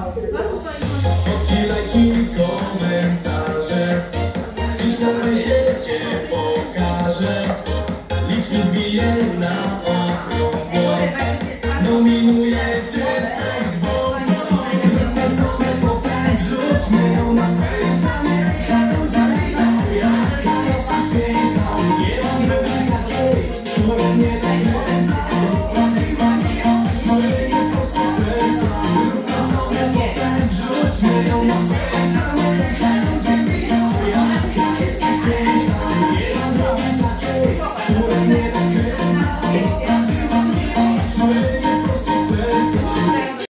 Fotki, lajki, komentarze. Dziś na prezencie pokażę. Licznik bije na okrągło. No